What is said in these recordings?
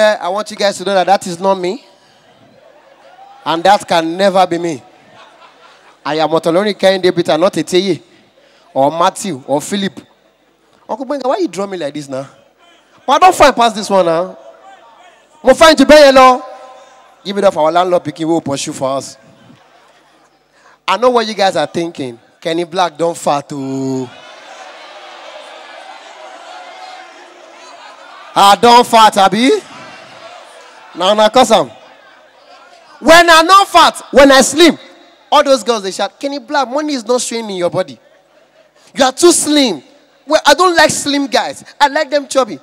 Eh, I want you guys to know that that is not me. And that can never be me. I am not Otolorin Kehinde Peter, not Eteye, or Matthew, or Philip. Uncle Gbenga, why you draw me like this now? But I don't find past this one now. Mo find you better, Lord. Give it up our landlord picking, will pursue for us. I know what you guys are thinking. Kenny Blaq don't fart to. I don't fat, Abi. Now, now, cause am. When I not fat, when I slim, all those girls they shout, Kenny Blaq, money is not showing in your body. You are too slim. Well, I don't like slim guys. I like them chubby.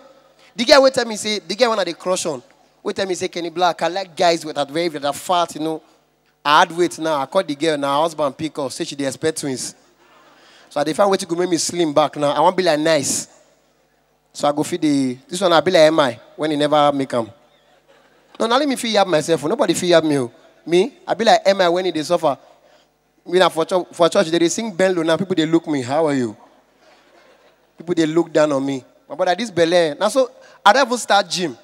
The guy will tell me say, the guy of the crush on. Will tell me say, Kenny Blaq, I like guys with that very that are fat, you know. I had weight now. I called the girl now. Husband pick up. Say she they expect twins. So I dey find way to go make me slim back now. I want to be like nice. So I go feed the this one I be like MI when he never make them. No, now let me feel up myself. Nobody feel up me. oh. Me, I be like MI when they suffer. Me now for church, for church they sing Ben now. People they look me. How are you? People they look down on me. My brother, this Belen. Now so I don't even start gym.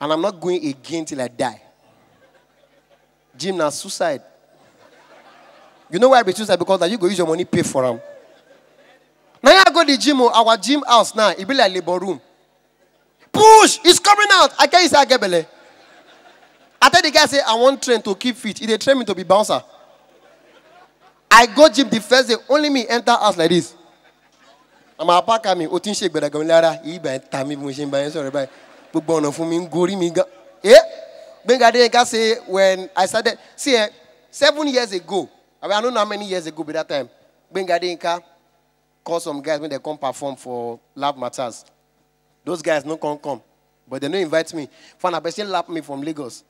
And I'm not going again till I die. Gym now suicide. You know why I be suicide? Because that you go use your money pay for them. Now I go to the gym, oh, our gym house now, it be like labor room. Push! It's coming out. I can't say I get belly. I tell the guy say I want train to keep fit. He dey train me to be bouncer. I go gym the first day, only me enter house like this. àmọ́ apá kan mi ó ti ń ṣe gbẹ̀dẹ̀gàn lára yìí bá ń ta mi bí mo ṣe ń bá yẹn sọ̀rọ̀ báyìí gbogbo ọ̀nà fún mi ń gorí. Eh? Say when I started, see eh, seven years ago, I, mean, I don't know how many years ago by that time, Gbenga Adeyanka call some guys when they come perform for Lab Matters. Those guys no come come, but they no invite me. Fana person lap me from Lagos,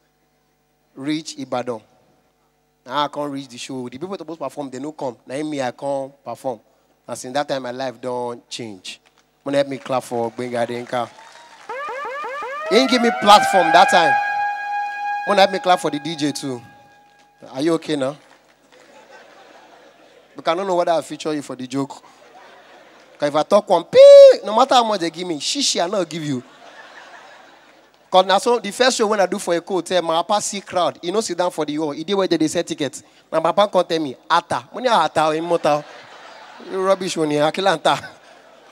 reach Ibadan. Now I can't reach the show. The people supposed to perform, they no come. Now me, I can't perform. And since that time, my life don't change. Wanna help me clap for Gbenga Adeyinka. He didn't give me platform that time. Wanna help me clap for the DJ too. Are you okay now? Because I don't know whether I feature you for the joke. Because if I talk one, pee, no matter how much they give me, shishi, I not give you. Because now, so the first show when I do for a hotel, my papa see crowd. He no sit down for the hall. He did where they sell tickets. My papa come tell me, Ata. Money Ata or immortal. You rubbish when you Akilanta.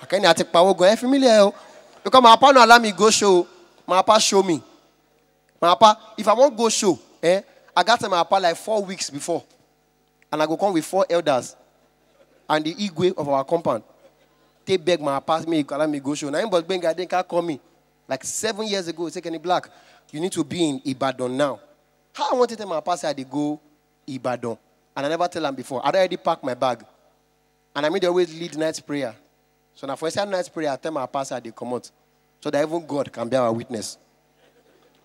I can't take power go. Eh, familiar. Because my papa no allow me go show. My papa show me. My papa, if I want go show, eh, I got to my papa like four weeks before. And I go come with four elders and the igwe of our compound. They beg my papa me, call me go show. Now, but they can't call me. Like seven years ago, say, Kenny Blaq, you need to be in Ibadan now. How I want to tell my pastor they go Ibadan. And I never tell them before. I already packed my bag. And I mean they always lead night prayer. So now for a night prayer, I tell my pastor they come out. So that even God can be our witness.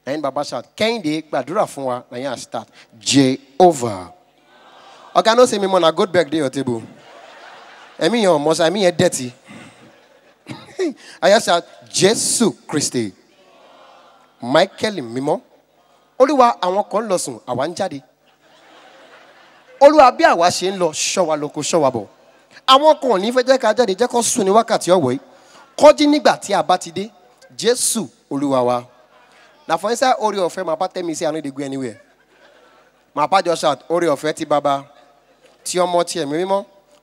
And Baba shout, Kẹ́hìndé gbàdúrà fún wa, na yẹn start. Jehovah. Okay, no say me man, I go back there your table. I mean your must, I mean your dirty. Shout, Jésù Kristi. Michael mímọ́. Olúwa àwọn kan lọ sùn, àwa ń jáde. Olúwa bí àwa ṣe ń lọ, ṣọ́ wa lọ kó ṣọ́ wa bọ̀. Àwọn kan ò ní fẹ́ jẹ́ ká jáde, jẹ́ kó sùn ní wákàtí ọ̀wọ́ yìí. Kọ́jí nígbà tí a bá ti dé. Jésù Olúwa wa. Na for inside Ori ọ̀fẹ́, papa tell me say I no dey go anywhere. My papa just shout, Ori ọ̀fẹ́ ti bàbá, tí ọmọ tí ẹ̀mí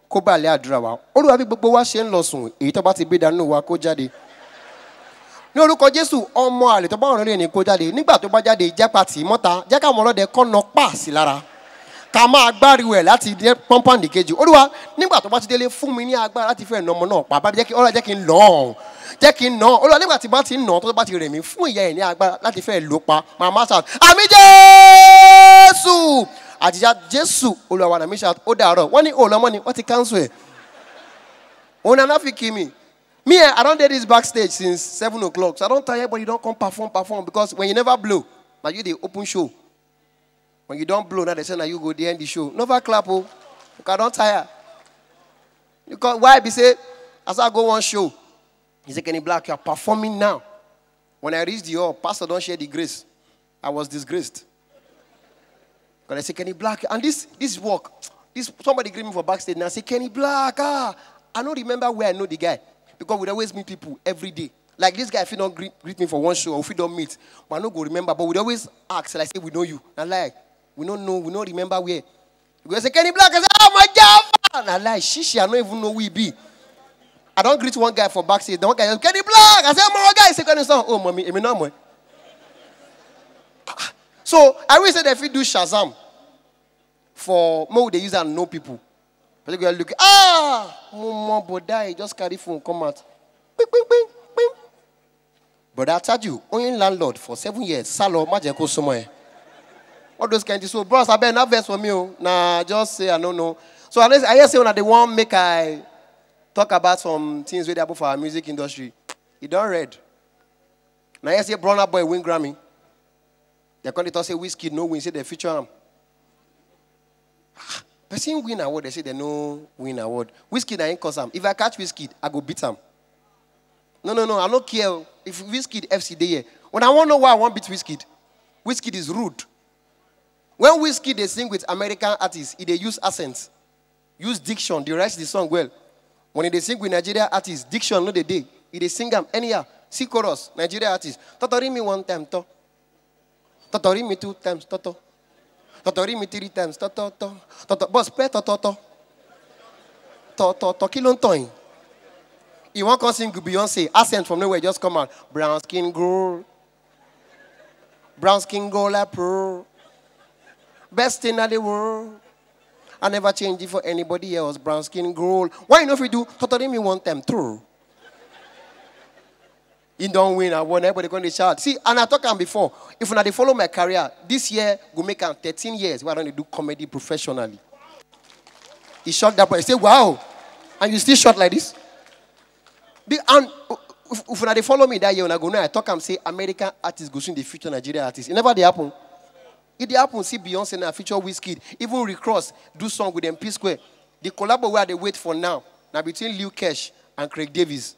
kó bá lé àdúrà wa. Olúwa bí gbogbo wa ṣe ń lọ sùn, èyí tó bá ti gbé dànù wa kó jáde. Ní orúkọ Jésù, ọmọ àlè tó bá wọn lórí ẹni kó jáde. Nígbà tó bá jáde, jẹ́ pàtì mọ́ta, jẹ́ káwọn ọlọ́dẹ kọ́ nà páàsì lára. Ká máa gbáriwo ẹ̀ láti dé pọ́npọ́ǹdì kejì. Olúwa, nígbà tó bá ti délé, fún mi ní agbára láti fẹ́ nà ọmọ náà pa. Bá jẹ́ kí ọlọ́dẹ jẹ́ kí n nà ọ́ jẹ́ kí n nà ọ́ olúwa nígbà tí bá ti nà ọ́ tó bá ti rẹ̀ mí fún ìyá ẹ̀ ní agbára láti fẹ́ lò pa màmá sà àmì jésù àtijọ́ jésù olúwa wa nàmí sà ó dàárọ̀. Wọ́n ní òòlọ́mọ́ ni wọ́n ti cancel ẹ̀. Òun nana fi mi. Me eh, i don dey this backstage since seven o'clock so i don tire but you don come perform perform because when you never blow na you dey open show. When you don blow now they say na you go dey end the show. Never clap o because i don tire. Because why be say as i go one show he say kenny blaq you are performing now. When i reach the hall pastor don share the grace. I was disgraced because i say kenny blaq and this this work this somebody greet me for backstage and i say kenny blaq ah i no remember where i know the guy because we always meet people every day Like this guy, if you don't greet, greet me for one show, or if you don't meet, but I no go remember. But we always ask, like say we know you. And like, we don't know, we don't remember where. We say Kenny Blaq, I say, oh my God, and I like, shishi, I don't even know who we be. I don't greet one guy for backstage. The one guy Kenny Blaq. I say, oh my guy, say Kenny. Oh, mommy, I mean, no more. So I always that if you do Shazam for more they use and know people. But you look, ah, mama, die, just carry phone, come out. Bing, bing, bing, bing. But I tell you, only landlord for seven years, salo, majeko somewhere. All those kinds of so bros, I better not verse for me. Nah, just say I don't know. So unless I hear say when they want make I talk about some things with happen for our music industry. You don't read. Now I say Browner Boy win Grammy. They come to say whiskey no win, say they feature him. Person win award, they say they no win award. Whiskey I ain't cause him. If I catch whiskey, I go beat him. No, no, no, I don't care if whiskey FC here. When I want to know why I want beat whiskey, whiskey is rude. When whiskey they sing with American artists, they use accents, use diction, they write the song well. When they sing with Nigeria artists, diction no they day. They sing them anyhow. See chorus, Nigeria artists. Totori me one time, to. Totori me two times, to to. Totori me three times, to to to. To to. Boss, play to to to. To to to. Kilo toin. You want to sing Beyonce, accent from nowhere just come out. Brown skin girl. Brown skin girl like pearl. Best thing in the world. I never change it for anybody else. Brown skin girl. Why you know if we do? Totori me one time, through. You don't win, I won. Everybody going to shout. See, and I talked am before. If they follow my career, this year go make am 13 years I don't do comedy professionally. He shocked that boy. He said, Wow, and you still shot like this? The, and if, if dey follow me that year, when I go now, I talk am say American artists go soon the future Nigerian artists. It never dey happen. It dey happen. See Beyonce now feature Wizkid, even Rick Ross do song with them P Square. The collabo where they wait for now, now between Lil Kesh and Craig Davis.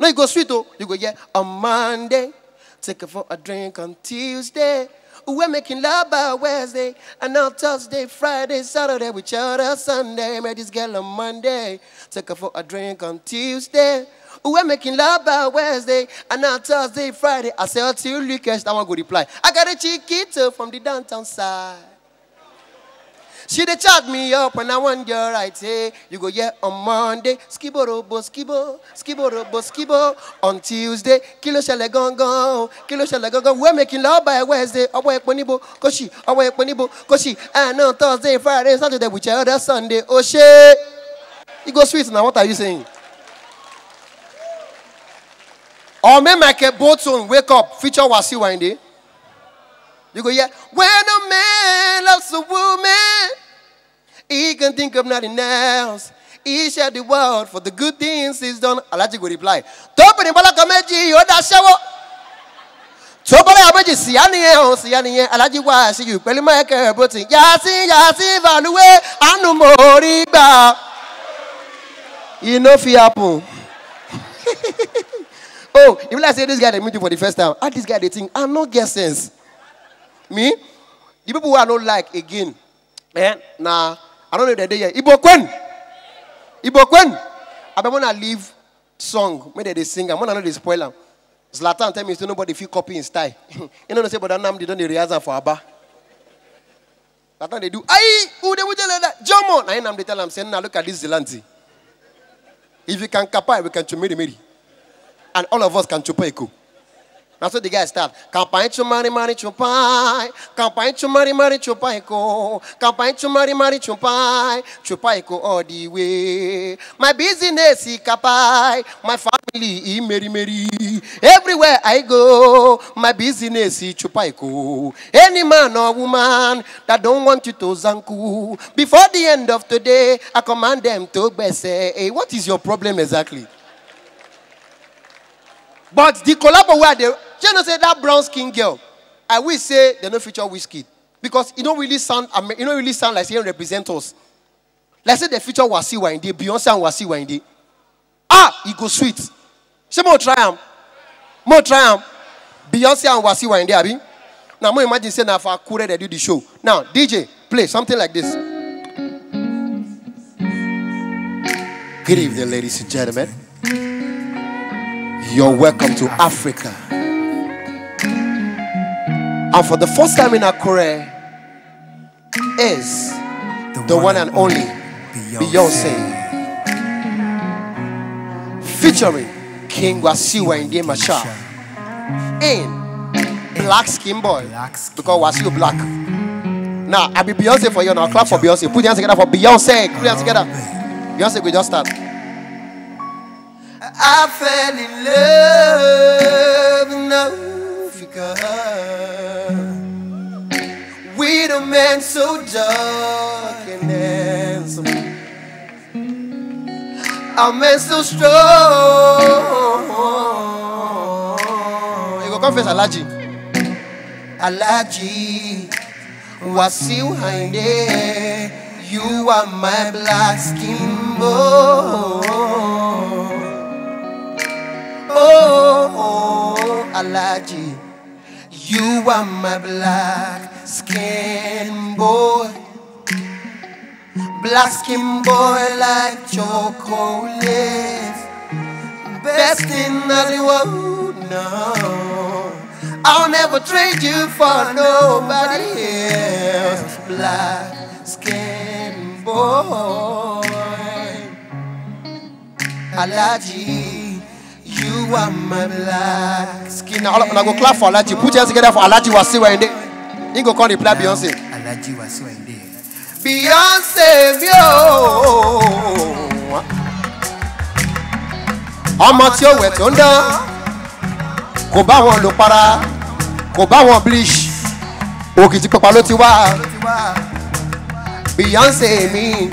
No, you go sweet oh. You go yeah on Monday, take her for a drink on Tuesday. We're making love by Wednesday, and on Thursday, Friday, Saturday, we chill out Sunday. Met this girl on Monday, take her for a drink on Tuesday. We're making love by Wednesday, and on Thursday, Friday, I say, till you catch that one go reply. I got a chiquito from the downtown side. She dey chat me up and I want your right say you go yeah on Monday skiborobo skibo skiborobo skibo. On Tuesday kilo ṣẹlẹ̀ gangan? Kilo ṣẹlẹ̀ gangan? We're making love by Wednesday. Ọwọ́ epo níbo? Kóṣì ọwọ́ epo níbo? Kóṣì and on Thursday Friday Saturday with your other Sunday o ṣe. E go sweet na what are you saying. Or make Michael Bolton wake up feature Wasiu Ayinde. You go, yeah. When a man loves a woman, he can think of nothing else. He shared the world for the good things he's done. Alaji go reply. Tóbi ní bọ́lá kan méjì ó dá ṣẹ́wó. Tó bọ́lá méjì síyá nìyẹn ò síyá nìyẹn. Alaji wá àṣeyù pẹ̀lú Michael Bolton. Yàtí yàtí ìbànúwé àánú mo rí gbà. E no fit happen. oh, if like say this guy dey meet you for the first time, how this guy dey think? I no get sense. Me, the people who I don't like again, eh? Nah, I don't know if they're there yet. Ibo Kwen, Ibo Kwen. I when I leave song, maybe they sing, and when I know they spoil them. Zlatan tell me so nobody feel copy in style. you know they say, but that name they don't rehearse for Abba. That time they do. Aye, who they would tell that? Jomo. Now I'm they tell them, say, now look at this Zelanti. If you can kapai, we can chumiri miri. And all of us can chupa That's what the guy start. Campanha chumari mari chupai. Campanha chumari mari chupaiko. Campanha chumari mari chupai. Chupaiko all the way. My business is kapai. My family is meri meri. Everywhere I go, my business is chupaiko. Any man or woman that don't want you to zanku. Before the end of today, I command them to say, hey, what is your problem exactly? But the collabo where they, you know, say that brown skin girl, I will say they no feature wizkid because it don't really sound, it don't really sound like they represent us. Let's say they feature Wasiu Ayinde, Beyonce and Wasiu Ayinde. Ah, it go sweet. Say more triumph, more triumph. Beyonce and Wasiu Ayinde, abi. Now, more imagine say now for Akure they do the show. Now, DJ, play something like this. Good evening, ladies and gentlemen. You're welcome to Africa. And for the first time in Akure is the one and only Beyonce. Featuring King Wasiu Ayinde Marshal in Black Skin Boy. Because Wasiu black. Now, I be Beyonce for you now. Clap for Beyonce. Put your hands together for Beyonce. Put your hands together. Beyonce, we just start. I fell in love in a man so dark and handsome. A man so strong. You go confess Alaji. Alaji, Wasiu Hainde, you are my black skin boy. Oh, oh, Alaji, you are my black skin boy. Black skin boy like chocolate. Best in the world, no. I'll never trade you for nobody else. Black skin boy. Alaji, you are my black skin. Now, all of- now go clap for Alaji. Put your hands together for Alaji Ayinde. He go come reply Beyonce. Alaji Wasiu Ayinde. Beyonce, yo. ọmọ tí ó wẹ̀ tó ń dán kò bá wọn lò para kò bá wọn bleach òkìtì pọpọ ló ti wá Beyonce mi,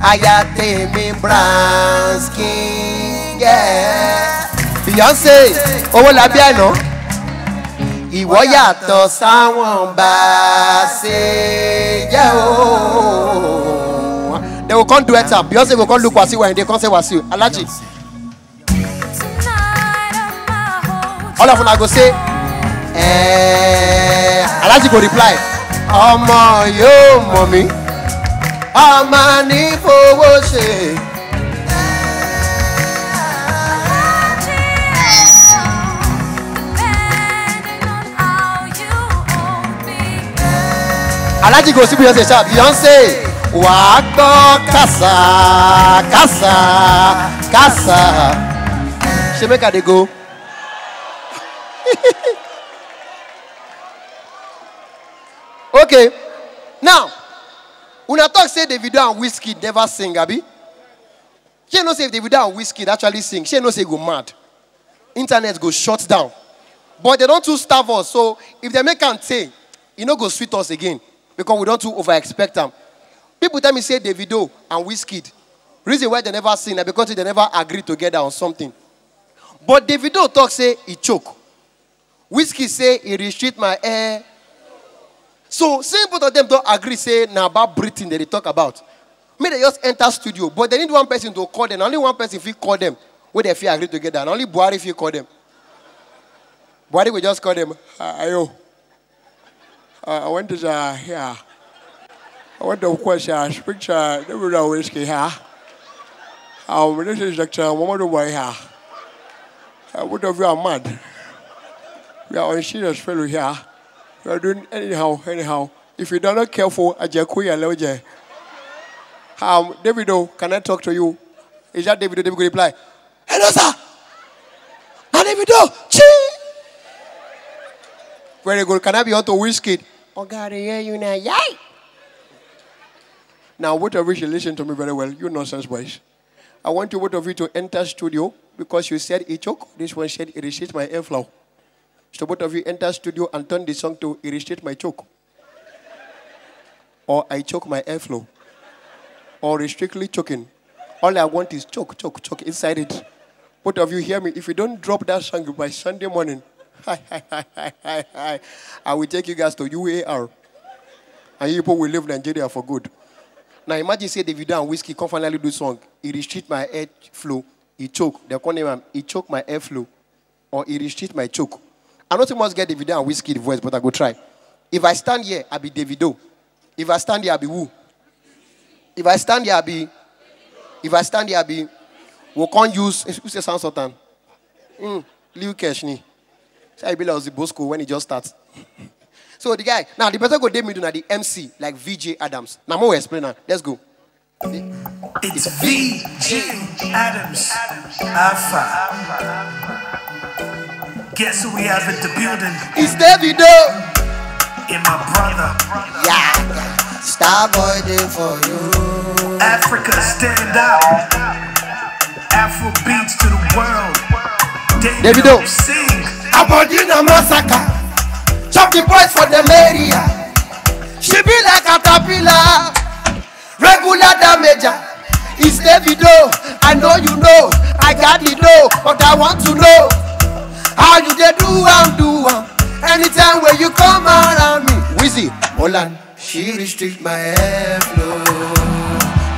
aya tèmi brown skin girl. Beyonce owó labí àná Ìwọ yàtọ̀ sáwọn bá ṣe jẹ́ o. they go come duet am Beyonce go come look Wasiu Ayinde come say Wasiu. Alaji all of una go say Alaji go reply ọmọ yóò mọ̀ mí. Ọmọ ní fowó ṣe. Alaji go see Beyonce shout Beyonce. Wàá gbọ́ kàsà kàsà kàsà ṣe I dey go. okay now una talk say davido and wizkid never sing abi? Shey know say if davido and wizkid actually sing shey know say go mad? Internet go shut down. But they don too starve us so if dem make am tey e no go sweet us again because we don too over expect am people tell me say davido and wizkid. Reason why they never sing na because they never agree together on something. But davido talk say e choke. Wizkid say e restrict my air so since both of them don't agree say now about breathing dem dey talk about. Make they just enter studio but they need one person to call them. Only one person if you call them wey they feel agree together and only buhari you call them. Buhari go just call them ayo i went to the here i want to question speak to the ruler wizkid here um this is dr muhammadu buhari here uh, both of you are mad we are on serious fellow here We are doing anyhow, anyhow. If you're not careful, Ajakuya Loje. Um, Davido, can I talk to you? Is that Davido? Davido reply, Hello, sir. And Davido, chee. Very good. Can I be on to Wizkid? Oh, God, I hear you now. Yay! Now, both of you listen to me very well. You nonsense boys. I want you both of you to enter studio because you said it choke. This one said it restricts my airflow. So both of you enter studio and turn the song to irritate my choke. Or I choke my airflow. Or restrictly choking. All I want is choke, choke, choke inside it. Both of you hear me. If you don't drop that song by Sunday morning, I will take you guys to UAR. And you people will leave Nigeria for good. Now imagine say Davido and Wizkid can finally do song. He restrict my air flow. He choke. They call him he choke my airflow. Or he restrict my choke. I not too much get Davido and Wizkid voice, but I go try. If I stand here, I be Davido. If I stand here, I be who? If I stand here, I be. If I stand here, I be. We can't use. Who say sound sultan? Mm, Lil Kesh Say I be like Bosco when he just starts. so the guy, now the person go dey middle na the MC like VJ Adams. Now more explain now. Let's go. It's VJ Adams Alpha. Guess who we have in the building? It's Davido. And my brother. Yeah. Star boy day for you. Africa stand up. Afro beats to the world. Davido. Davido. Abodina massacre. Chop the boys for the area. She be like a caterpillar. Regular damager. It's Davido. Oh, I know you know. I got it know, but I want to know how you dey do am do am. Anytime when you come around me, Wizzy, Olan, She restrict my airflow.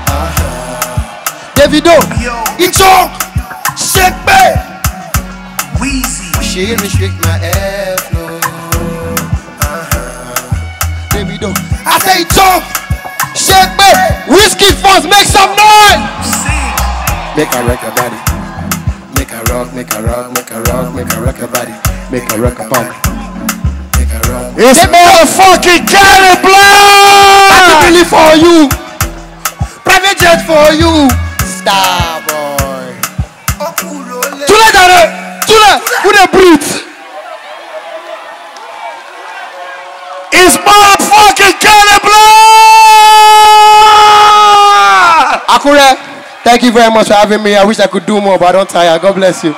Uh-huh. Davido, oh, Yo, Icho. Shake me. Weezy. She restrict my airflow. Davido. I say jump, Shake me, wizkid first, make some noise. Make a rock her body. Make a rock, make a rock, make a rock, make her rock her body. Make a record body. Make her rock. It's motherfucking Cali Blood. Really for you, private jet for you, star boy. Tule jare, tule, who dey breathe? It's motherfucking Blood. Akure, thank you very much for having me. I wish I could do more, but I don't tire. God bless you.